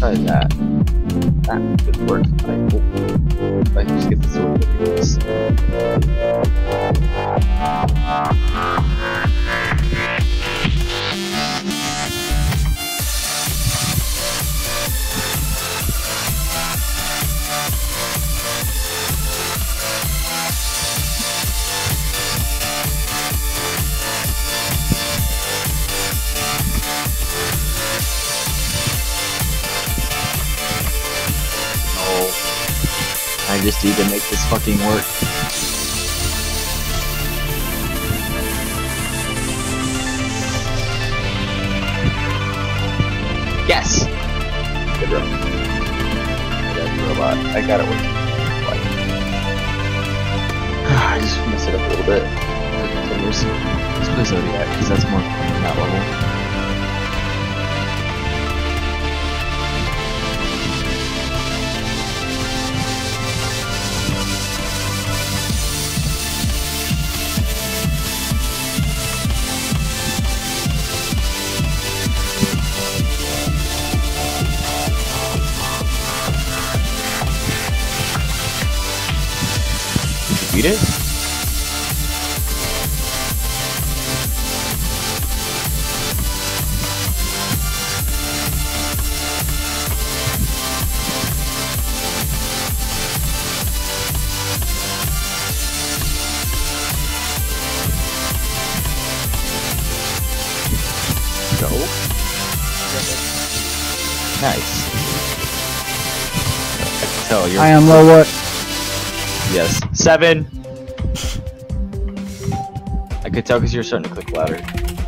try that. That could work. I hope. If I just get this over just need to make this fucking work. Yes! Good run. I got the robot. I got it working. I just mess it up a little bit. Let's play Zodiac, because that's more fun than that level. Beat it? Go. Nice. I can tell you're. I am low what? Yes. Seven. I could tell because you're starting to click louder.